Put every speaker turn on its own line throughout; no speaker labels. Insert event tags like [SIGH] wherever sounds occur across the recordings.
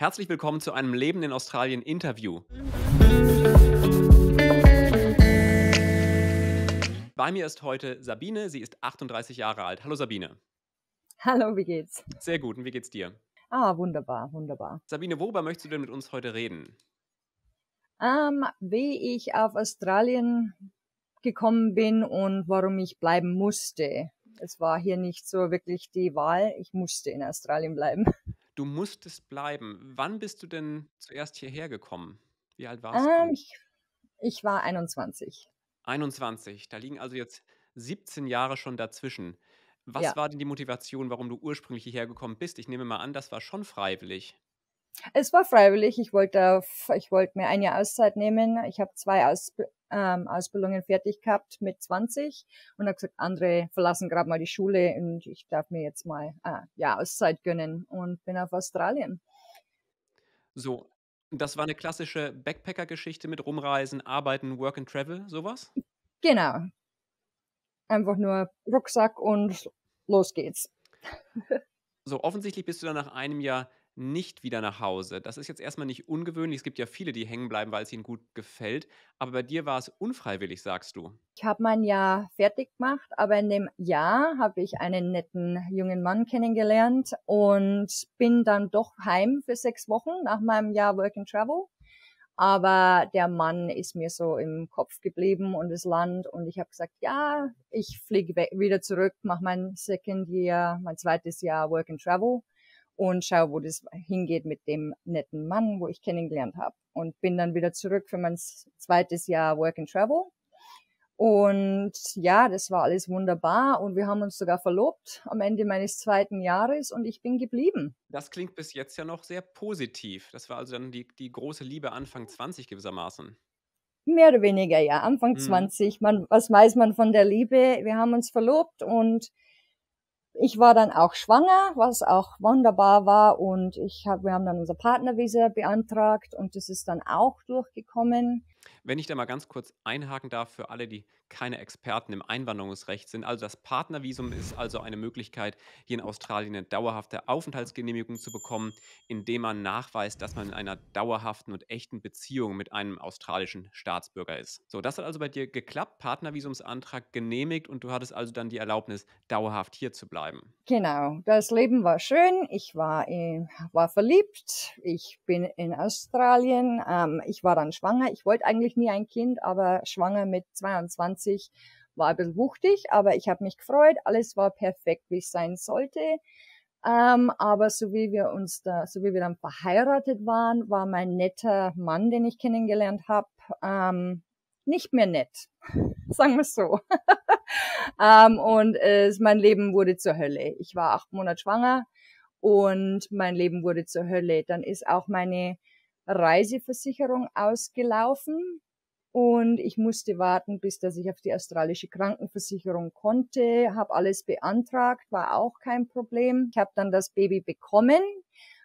Herzlich willkommen zu einem Leben in Australien Interview. Bei mir ist heute Sabine, sie ist 38 Jahre alt. Hallo Sabine.
Hallo, wie geht's?
Sehr gut, und wie geht's dir?
Ah, wunderbar, wunderbar.
Sabine, worüber möchtest du denn mit uns heute reden?
Ähm, wie ich auf Australien gekommen bin und warum ich bleiben musste. Es war hier nicht so wirklich die Wahl. Ich musste in Australien bleiben. [LAUGHS]
Du musstest bleiben. Wann bist du denn zuerst hierher gekommen? Wie alt warst
Ähm,
du?
ich, ich war 21.
21. Da liegen also jetzt 17 Jahre schon dazwischen. Was
Ja.
war denn die Motivation, warum du ursprünglich hierher gekommen bist? Ich nehme mal an, das war schon freiwillig.
Es war freiwillig. Ich wollte, ich wollte mir ein Jahr Auszeit nehmen. Ich habe zwei Aus, ähm, Ausbildungen fertig gehabt mit 20 und habe gesagt, andere verlassen gerade mal die Schule und ich darf mir jetzt mal äh, ja Auszeit gönnen und bin auf Australien.
So, das war eine klassische Backpacker-Geschichte mit Rumreisen, Arbeiten, Work and Travel, sowas?
Genau. Einfach nur Rucksack und los geht's.
So, offensichtlich bist du dann nach einem Jahr nicht wieder nach Hause. Das ist jetzt erstmal nicht ungewöhnlich. Es gibt ja viele, die hängen bleiben, weil es ihnen gut gefällt. Aber bei dir war es unfreiwillig, sagst du.
Ich habe mein Jahr fertig gemacht, aber in dem Jahr habe ich einen netten jungen Mann kennengelernt und bin dann doch heim für sechs Wochen nach meinem Jahr Work and Travel. Aber der Mann ist mir so im Kopf geblieben und das Land und ich habe gesagt, ja, ich fliege wieder zurück, mache mein Second Year, mein zweites Jahr Work and Travel und schau, wo das hingeht mit dem netten Mann, wo ich kennengelernt habe. Und bin dann wieder zurück für mein zweites Jahr Work and Travel. Und ja, das war alles wunderbar und wir haben uns sogar verlobt am Ende meines zweiten Jahres und ich bin geblieben.
Das klingt bis jetzt ja noch sehr positiv. Das war also dann die, die große Liebe Anfang 20 gewissermaßen.
Mehr oder weniger, ja, Anfang
Mhm.
20. Man, was weiß man von der Liebe? Wir haben uns verlobt und ich war dann auch schwanger, was auch wunderbar war und ich hab, wir haben dann unser Partnervisa beantragt und das ist dann auch durchgekommen.
Wenn ich da mal ganz kurz einhaken darf für alle, die keine Experten im Einwanderungsrecht sind. Also das Partnervisum ist also eine Möglichkeit, hier in Australien eine dauerhafte Aufenthaltsgenehmigung zu bekommen, indem man nachweist, dass man in einer dauerhaften und echten Beziehung mit einem australischen Staatsbürger ist. So, das hat also bei dir geklappt, Partnervisumsantrag genehmigt und du hattest also dann die Erlaubnis, dauerhaft hier zu bleiben.
Genau, das Leben war schön. Ich war, in, war verliebt. Ich bin in Australien. Ähm, ich war dann schwanger. Ich wollte eigentlich nie ein Kind, aber schwanger mit 22 war ein bisschen wuchtig. Aber ich habe mich gefreut. Alles war perfekt, wie es sein sollte. Ähm, aber so wie wir uns da, so wie wir dann verheiratet waren, war mein netter Mann, den ich kennengelernt habe, ähm, nicht mehr nett. [LAUGHS] Sagen wir so. [LAUGHS] ähm, und äh, mein Leben wurde zur Hölle. Ich war acht Monate schwanger und mein Leben wurde zur Hölle. Dann ist auch meine Reiseversicherung ausgelaufen und ich musste warten, bis dass ich auf die australische Krankenversicherung konnte. Habe alles beantragt, war auch kein Problem. Ich habe dann das Baby bekommen,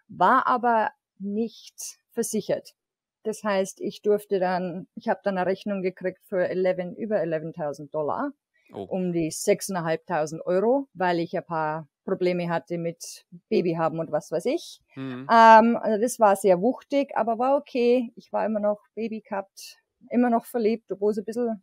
war aber nicht versichert. Das heißt, ich durfte dann, ich habe dann eine Rechnung gekriegt für 11, über 11.000 Dollar,
Oh,
um die 6.500 Euro, weil ich ein paar Probleme hatte mit Baby haben und was weiß ich.
mhm.
Ähm, also das war sehr wuchtig, aber war okay. Ich war immer noch Baby gehabt, immer noch verliebt, obwohl es ein bisschen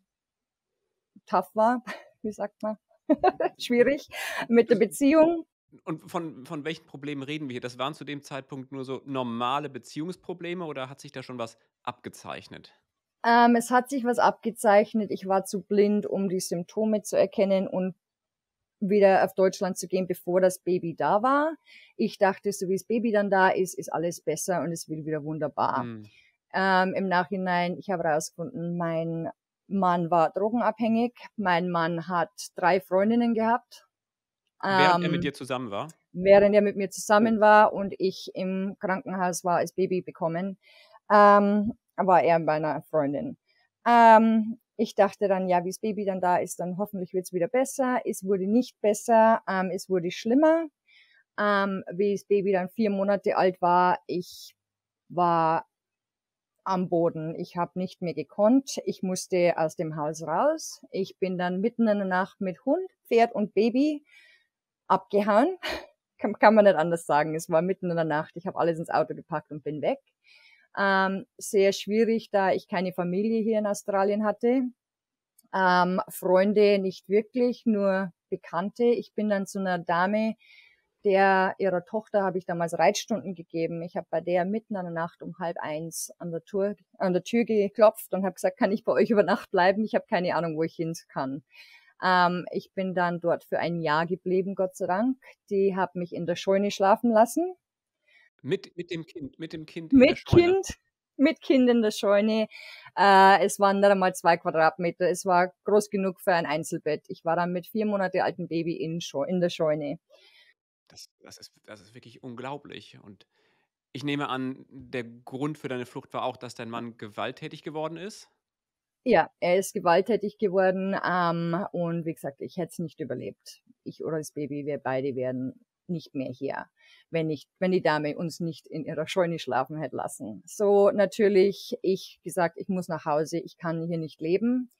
tough war, [LAUGHS] wie sagt man, [LAUGHS] schwierig mit der Beziehung.
Und von, von welchen Problemen reden wir hier? Das waren zu dem Zeitpunkt nur so normale Beziehungsprobleme oder hat sich da schon was abgezeichnet?
Ähm, es hat sich was abgezeichnet. Ich war zu blind, um die Symptome zu erkennen und wieder auf Deutschland zu gehen, bevor das Baby da war. Ich dachte, so wie das Baby dann da ist, ist alles besser und es wird wieder wunderbar.
Hm.
Ähm, Im Nachhinein, ich habe herausgefunden, mein Mann war drogenabhängig. Mein Mann hat drei Freundinnen gehabt.
Während er mit
Ähm,
dir zusammen war?
während er mit mir zusammen war und ich im Krankenhaus war, als Baby bekommen, ähm, war er bei einer Freundin. Ähm, ich dachte dann, ja, wie das Baby dann da ist, dann hoffentlich wird's wieder besser. Es wurde nicht besser, ähm, es wurde schlimmer. Ähm, wie das Baby dann vier Monate alt war, ich war am Boden. Ich habe nicht mehr gekonnt. Ich musste aus dem Haus raus. Ich bin dann mitten in der Nacht mit Hund, Pferd und Baby abgehauen. [LAUGHS] kann, kann man nicht anders sagen. Es war mitten in der Nacht. Ich habe alles ins Auto gepackt und bin weg. Ähm, sehr schwierig, da ich keine Familie hier in Australien hatte. Ähm, Freunde nicht wirklich, nur Bekannte. Ich bin dann zu einer Dame, der ihrer Tochter habe ich damals Reitstunden gegeben. Ich habe bei der mitten an der Nacht um halb eins an der Tür, an der Tür geklopft und habe gesagt, kann ich bei euch über Nacht bleiben? Ich habe keine Ahnung, wo ich hin kann. Ähm, ich bin dann dort für ein Jahr geblieben, Gott sei Dank. Die hat mich in der Scheune schlafen lassen.
Mit, mit dem Kind, mit dem Kind.
Mit Kind, mit Kind in der Scheune. Äh, es waren nicht einmal zwei Quadratmeter. Es war groß genug für ein Einzelbett. Ich war dann mit vier Monate alten Baby in, in der Scheune.
Das, das, ist, das ist wirklich unglaublich. Und ich nehme an, der Grund für deine Flucht war auch, dass dein Mann gewalttätig geworden ist?
Ja, er ist gewalttätig geworden ähm, und wie gesagt, ich hätte es nicht überlebt. Ich oder das Baby, wir beide wären nicht mehr hier, wenn nicht, wenn die Dame uns nicht in ihrer Scheune schlafen hätte lassen. So natürlich, ich gesagt, ich muss nach Hause, ich kann hier nicht leben.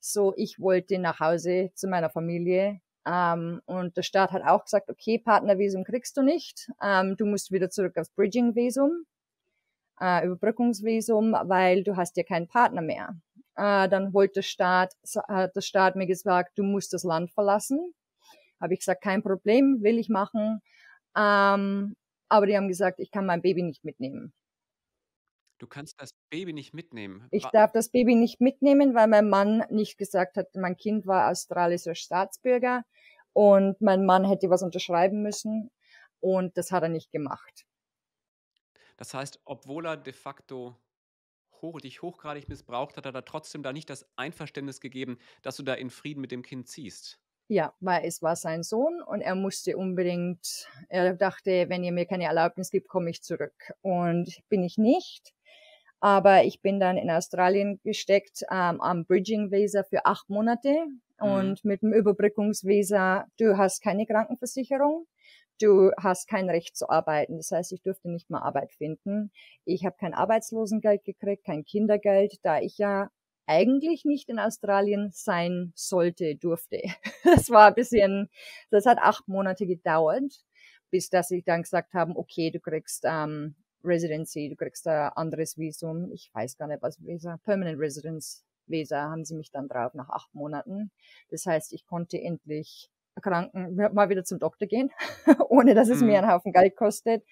So, ich wollte nach Hause zu meiner Familie. Ähm, und der Staat hat auch gesagt, okay, Partnervisum kriegst du nicht. Ähm, du musst wieder zurück aufs Bridging-Visum, äh, Überbrückungsvisum, weil du hast ja keinen Partner mehr. Äh, dann wollte der Staat, hat der Staat mir gesagt, du musst das Land verlassen. Habe ich gesagt, kein Problem, will ich machen. Ähm, aber die haben gesagt, ich kann mein Baby nicht mitnehmen.
Du kannst das Baby nicht mitnehmen.
Ich darf das Baby nicht mitnehmen, weil mein Mann nicht gesagt hat, mein Kind war australischer Staatsbürger und mein Mann hätte was unterschreiben müssen und das hat er nicht gemacht.
Das heißt, obwohl er de facto hoch, dich hochgradig missbraucht, hat er da trotzdem da nicht das Einverständnis gegeben, dass du da in Frieden mit dem Kind ziehst.
Ja, weil es war sein Sohn und er musste unbedingt, er dachte, wenn ihr mir keine Erlaubnis gibt, komme ich zurück. Und bin ich nicht. Aber ich bin dann in Australien gesteckt ähm, am Bridging Visa für acht Monate. Mhm. Und mit dem Überbrückungsvisa, du hast keine Krankenversicherung, du hast kein Recht zu arbeiten. Das heißt, ich durfte nicht mal Arbeit finden. Ich habe kein Arbeitslosengeld gekriegt, kein Kindergeld, da ich ja eigentlich nicht in Australien sein sollte, durfte. [LAUGHS] Das war ein bisschen, das hat acht Monate gedauert, bis dass sie dann gesagt haben, okay, du kriegst ähm, Residency, du kriegst ein anderes Visum. Ich weiß gar nicht, was Visa, Permanent Residence Visa haben sie mich dann drauf nach acht Monaten. Das heißt, ich konnte endlich Kranken mal wieder zum Doktor gehen, [LAUGHS] ohne dass es mhm. mir einen Haufen Geld kostet.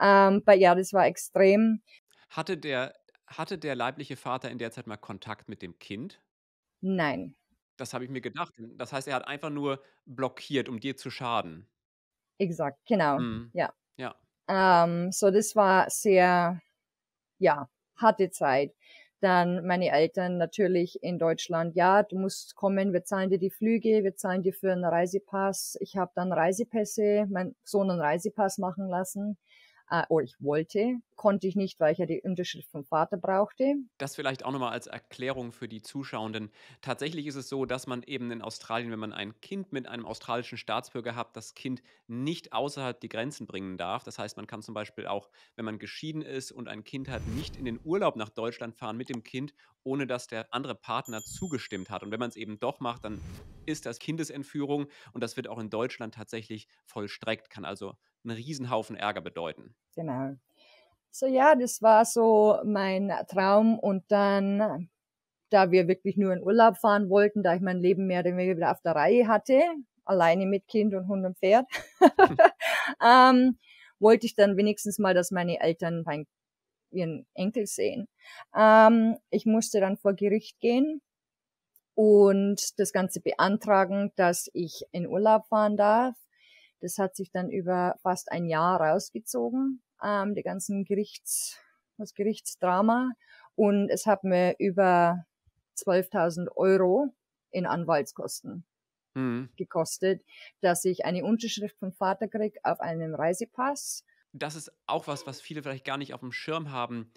Ähm, aber ja, das war extrem.
Hatte der, hatte der leibliche Vater in der Zeit mal Kontakt mit dem Kind?
Nein.
Das habe ich mir gedacht. Das heißt, er hat einfach nur blockiert, um dir zu schaden.
Exakt, genau. Mhm. Ja.
Ja.
Ähm, so, das war sehr, ja, harte Zeit. Dann meine Eltern natürlich in Deutschland, ja, du musst kommen, wir zahlen dir die Flüge, wir zahlen dir für einen Reisepass. Ich habe dann Reisepässe, mein Sohn einen Reisepass machen lassen äh, oder ich wollte, konnte ich nicht, weil ich ja die Unterschrift vom Vater brauchte.
Das vielleicht auch nochmal als Erklärung für die Zuschauenden. Tatsächlich ist es so, dass man eben in Australien, wenn man ein Kind mit einem australischen Staatsbürger hat, das Kind nicht außerhalb die Grenzen bringen darf. Das heißt, man kann zum Beispiel auch, wenn man geschieden ist und ein Kind hat, nicht in den Urlaub nach Deutschland fahren mit dem Kind, ohne dass der andere Partner zugestimmt hat. Und wenn man es eben doch macht, dann ist das Kindesentführung und das wird auch in Deutschland tatsächlich vollstreckt, kann also einen Riesenhaufen Ärger bedeuten.
Genau. So ja, das war so mein Traum und dann, da wir wirklich nur in Urlaub fahren wollten, da ich mein Leben mehr oder weniger wieder auf der Reihe hatte, alleine mit Kind und Hund und Pferd, [LAUGHS] ähm, wollte ich dann wenigstens mal, dass meine Eltern mein, ihren Enkel sehen. Ähm, ich musste dann vor Gericht gehen und das Ganze beantragen, dass ich in Urlaub fahren darf. Das hat sich dann über fast ein Jahr rausgezogen, ähm, die ganzen Gerichts, das Gerichtsdrama. Und es hat mir über 12.000 Euro in Anwaltskosten mhm. gekostet, dass ich eine Unterschrift vom Vater krieg auf einem Reisepass.
Das ist auch was, was viele vielleicht gar nicht auf dem Schirm haben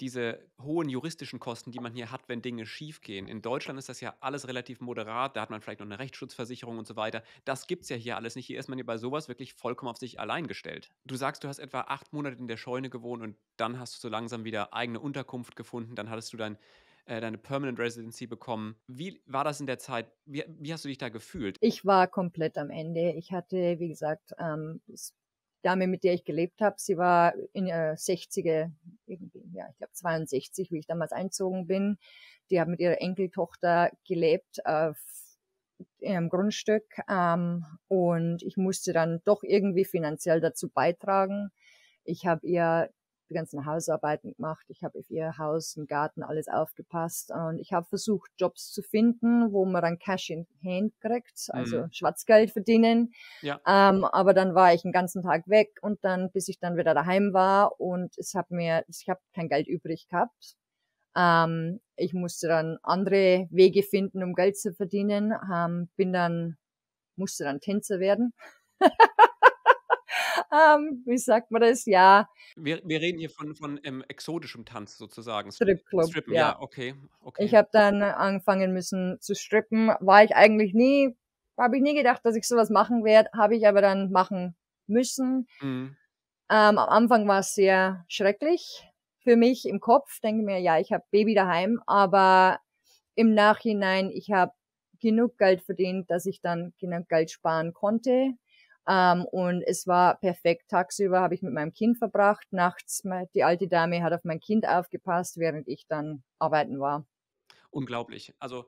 diese hohen juristischen Kosten, die man hier hat, wenn Dinge schiefgehen. In Deutschland ist das ja alles relativ moderat, da hat man vielleicht noch eine Rechtsschutzversicherung und so weiter. Das gibt es ja hier alles nicht. Hier ist man ja bei sowas wirklich vollkommen auf sich allein gestellt. Du sagst, du hast etwa acht Monate in der Scheune gewohnt und dann hast du so langsam wieder eigene Unterkunft gefunden, dann hattest du dein äh, deine Permanent Residency bekommen. Wie war das in der Zeit? Wie, wie, hast du dich da gefühlt?
Ich war komplett am Ende. Ich hatte, wie gesagt, ähm, Dame, mit der ich gelebt habe, sie war in äh, 60er, irgendwie, ja, ich glaube 62, wie ich damals einzogen bin. Die hat mit ihrer Enkeltochter gelebt auf ihrem Grundstück ähm, und ich musste dann doch irgendwie finanziell dazu beitragen. Ich habe ihr die ganzen Hausarbeiten gemacht. Ich habe auf ihr Haus, im Garten alles aufgepasst und ich habe versucht, Jobs zu finden, wo man dann Cash in Hand kriegt, also mhm. Schwarzgeld verdienen. Ja. Ähm, aber dann war ich den ganzen Tag weg und dann, bis ich dann wieder daheim war und es hat mir, ich habe kein Geld übrig gehabt. Ähm, ich musste dann andere Wege finden, um Geld zu verdienen. Ähm, bin dann, musste dann Tänzer werden. [LAUGHS] [LAUGHS] ähm, wie sagt man das? Ja.
Wir, wir reden hier von, von ähm, exotischem Tanz sozusagen.
Stripclub. Strippen, ja. ja, okay. okay. Ich habe dann angefangen müssen zu strippen. War ich eigentlich nie, habe ich nie gedacht, dass ich sowas machen werde, habe ich aber dann machen müssen. Mhm. Ähm, am Anfang war es sehr schrecklich für mich im Kopf. Denke mir, ja, ich habe Baby daheim, aber im Nachhinein, ich habe genug Geld verdient, dass ich dann genug Geld sparen konnte. Ähm, und es war perfekt. Tagsüber habe ich mit meinem Kind verbracht. Nachts, die alte Dame hat auf mein Kind aufgepasst, während ich dann arbeiten war.
Unglaublich. Also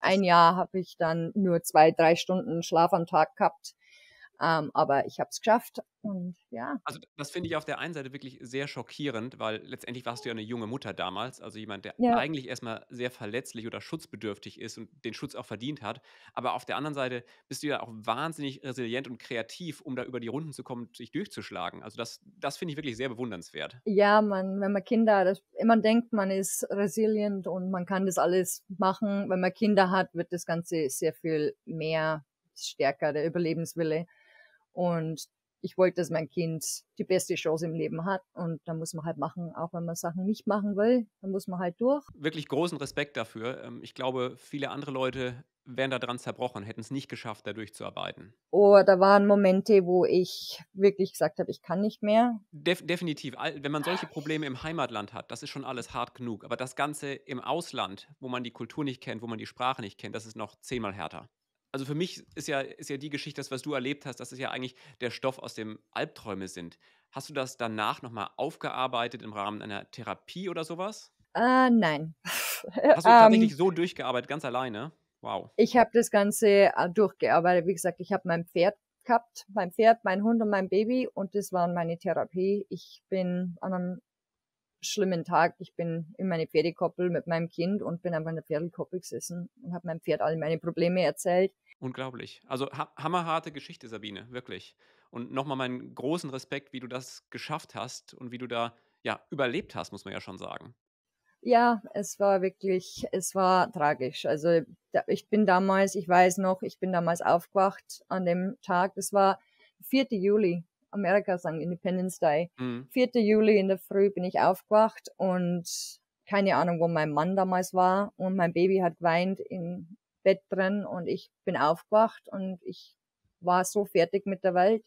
ein Jahr habe ich dann nur zwei, drei Stunden Schlaf am Tag gehabt. Ähm, aber ich habe es geschafft und ja.
Also das finde ich auf der einen Seite wirklich sehr schockierend, weil letztendlich warst du ja eine junge Mutter damals, also jemand, der ja. eigentlich erstmal sehr verletzlich oder schutzbedürftig ist und den Schutz auch verdient hat. Aber auf der anderen Seite bist du ja auch wahnsinnig resilient und kreativ, um da über die Runden zu kommen und sich durchzuschlagen. Also das, das finde ich wirklich sehr bewundernswert.
Ja, man, wenn man Kinder, das, man denkt, man ist resilient und man kann das alles machen. Wenn man Kinder hat, wird das Ganze sehr viel mehr stärker, der Überlebenswille. Und ich wollte, dass mein Kind die beste Chance im Leben hat. Und da muss man halt machen, auch wenn man Sachen nicht machen will, dann muss man halt durch.
Wirklich großen Respekt dafür. Ähm, ich glaube, viele andere Leute wären da dran zerbrochen, hätten es nicht geschafft, da durchzuarbeiten.
Oh, da waren Momente, wo ich wirklich gesagt habe, ich kann nicht mehr.
Def definitiv. Wenn man solche Probleme im Heimatland hat, das ist schon alles hart genug. Aber das Ganze im Ausland, wo man die Kultur nicht kennt, wo man die Sprache nicht kennt, das ist noch zehnmal härter also für mich ist ja, ist ja die Geschichte, das, was du erlebt hast, dass es ja eigentlich der Stoff aus dem Albträume sind. Hast du das danach nochmal aufgearbeitet im Rahmen einer Therapie oder sowas?
Äh, nein. [LAUGHS]
Hast du tatsächlich ähm, so durchgearbeitet, ganz alleine? Wow.
Ich habe das Ganze äh, durchgearbeitet. Wie gesagt, ich habe mein Pferd gehabt, mein Pferd, mein Hund und mein Baby und das waren meine Therapie. Ich bin an einem schlimmen Tag. Ich bin in meine Pferdekoppel mit meinem Kind und bin einfach in der Pferdekoppel gesessen und habe meinem Pferd alle meine Probleme erzählt.
Unglaublich. Also ha hammerharte Geschichte, Sabine, wirklich. Und nochmal meinen großen Respekt, wie du das geschafft hast und wie du da ja überlebt hast, muss man ja schon sagen.
Ja, es war wirklich, es war tragisch. Also ich bin damals, ich weiß noch, ich bin damals aufgewacht an dem Tag, das war 4. Juli Amerika sagen, Independence Day. Mhm. 4. Juli in der Früh bin ich aufgewacht und keine Ahnung, wo mein Mann damals war und mein Baby hat geweint im Bett drin und ich bin aufgewacht und ich war so fertig mit der Welt.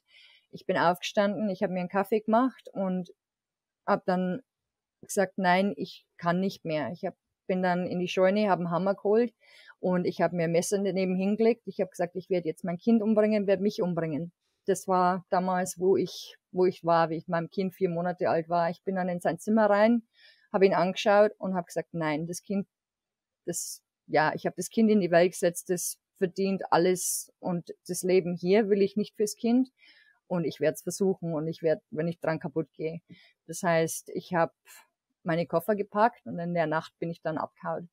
Ich bin aufgestanden, ich habe mir einen Kaffee gemacht und habe dann gesagt, nein, ich kann nicht mehr. Ich hab, bin dann in die Scheune, habe einen Hammer geholt und ich habe mir ein Messer daneben hingelegt. Ich habe gesagt, ich werde jetzt mein Kind umbringen, werde mich umbringen das war damals, wo ich, wo ich war, wie ich meinem Kind vier Monate alt war. Ich bin dann in sein Zimmer rein, habe ihn angeschaut und habe gesagt, nein, das Kind, das, ja, ich habe das Kind in die Welt gesetzt, das verdient alles und das Leben hier will ich nicht fürs Kind und ich werde es versuchen und ich werde, wenn ich dran kaputt gehe. Das heißt, ich habe meine Koffer gepackt und in der Nacht bin ich dann abgehauen.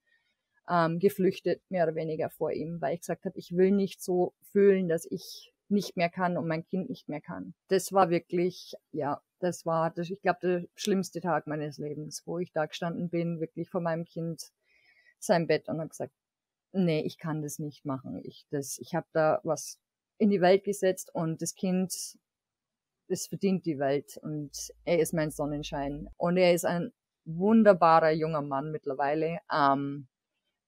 Ähm, geflüchtet, mehr oder weniger vor ihm, weil ich gesagt habe, ich will nicht so fühlen, dass ich nicht mehr kann und mein Kind nicht mehr kann. Das war wirklich, ja, das war, das, ich glaube, der schlimmste Tag meines Lebens, wo ich da gestanden bin, wirklich vor meinem Kind sein Bett und habe gesagt, nee, ich kann das nicht machen. Ich, das, ich habe da was in die Welt gesetzt und das Kind, das verdient die Welt und er ist mein Sonnenschein und er ist ein wunderbarer junger Mann mittlerweile. Ähm,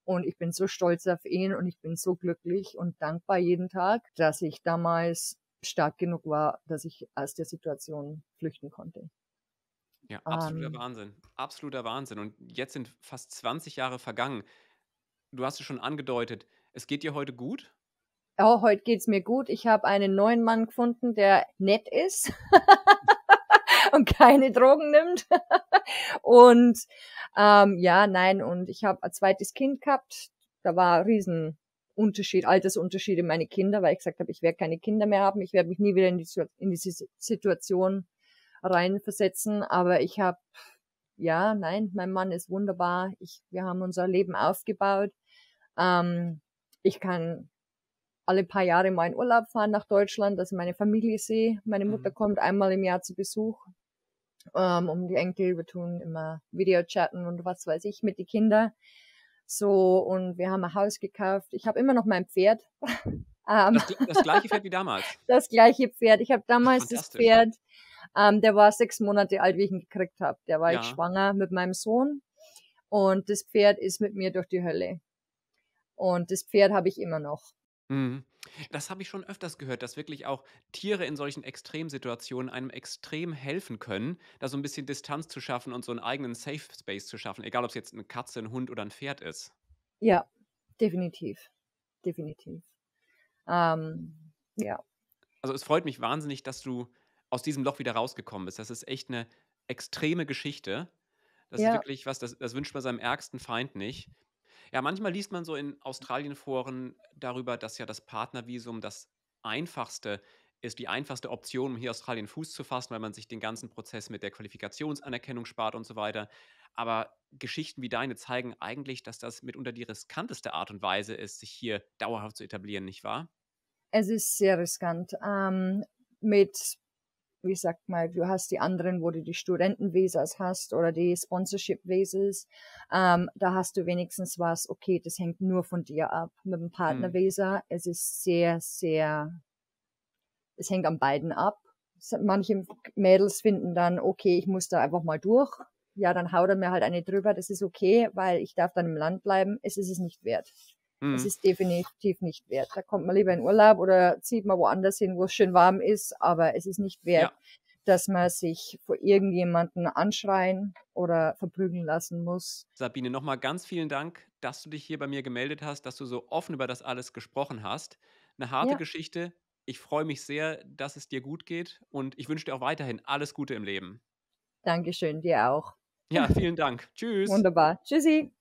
und ich bin so stolz auf ihn und ich bin so glücklich und dankbar jeden Tag, dass ich damals stark genug war, dass ich aus der Situation flüchten konnte.
Ja, absoluter ähm, Wahnsinn. Absoluter Wahnsinn. Und jetzt sind fast 20 Jahre vergangen. Du hast es schon angedeutet. Es geht dir heute gut?
oh, heute geht's mir gut. Ich habe einen neuen Mann gefunden, der nett ist [LAUGHS] [LAUGHS] keine Drogen nimmt. [LAUGHS] und ähm, ja, nein, und ich habe ein zweites Kind gehabt. Da war ein riesen Unterschied, Altersunterschiede meine Kinder, weil ich gesagt habe, ich werde keine Kinder mehr haben, ich werde mich nie wieder in, die, in diese Situation reinversetzen. Aber ich habe, ja, nein, mein Mann ist wunderbar. Ich, wir haben unser Leben aufgebaut. Ähm, ich kann alle paar Jahre mal in Urlaub fahren nach Deutschland, dass ich meine Familie sehe. Meine Mutter mhm. kommt einmal im Jahr zu Besuch ähm, um die Enkel. Wir tun immer Videochatten und was weiß ich mit den Kindern. So, und wir haben ein Haus gekauft. Ich habe immer noch mein Pferd. [LAUGHS]
ähm, das, das, gleiche Pferd wie damals? [LAUGHS]
Das gleiche Pferd. Ich habe damals das Pferd, ähm, der war sechs Monate alt, wie ich ihn gekriegt habe. Der war ja. ich schwanger mit meinem Sohn. Und das Pferd ist mit mir durch die Hölle. Und das Pferd habe ich immer noch.
Mhm. Das habe ich schon öfters gehört, dass wirklich auch Tiere in solchen Extremsituationen einem extrem helfen können, da so ein bisschen Distanz zu schaffen und so einen eigenen Safe Space zu schaffen, egal ob es jetzt eine Katze, ein Hund oder ein Pferd ist.
Ja, definitiv. Definitiv. Ähm, ja.
Also es freut mich wahnsinnig, dass du aus diesem Loch wieder rausgekommen bist. Das ist echt eine extreme Geschichte. Das ja. ist wirklich was, das, das wünscht man seinem ärgsten Feind nicht. Ja, manchmal liest man so in Australien-Foren darüber, dass ja das Partnervisum das einfachste ist, die einfachste Option, um hier Australien Fuß zu fassen, weil man sich den ganzen Prozess mit der Qualifikationsanerkennung spart und so weiter. Aber Geschichten wie deine zeigen eigentlich, dass das mitunter die riskanteste Art und Weise ist, sich hier dauerhaft zu etablieren, nicht wahr?
Es ist sehr riskant. Ähm, mit wie sagt mal, du hast die anderen, wo du die Studentenvisas hast oder die Sponsorship-Visas, ähm, da hast du wenigstens was, okay, das hängt nur von dir ab. Mit dem Partnervisa, mhm. es ist sehr, sehr, es hängt an beiden ab. Manche Mädels finden dann, okay, ich muss da einfach mal durch. Ja, dann haut er mir halt eine drüber, das ist okay, weil ich darf dann im Land bleiben. Es ist es nicht wert. Mhm. Es ist definitiv nicht wert. Da kommt man lieber in Urlaub oder zieht man woanders hin, wo es schön warm ist, aber es ist nicht wert, ja. dass man sich vor irgendjemanden anschreien oder verprügeln lassen muss.
Sabine, nochmal ganz vielen Dank, dass du dich hier bei mir gemeldet hast, dass du so offen über das alles gesprochen hast. Eine harte ja. Geschichte. Ich freue mich sehr, dass es dir gut geht und ich wünsche dir auch weiterhin alles Gute im Leben.
Dankeschön, dir auch.
Ja, [LAUGHS] vielen Dank. Tschüss.
Wunderbar. Tschüssi.